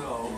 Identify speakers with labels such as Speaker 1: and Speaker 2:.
Speaker 1: So.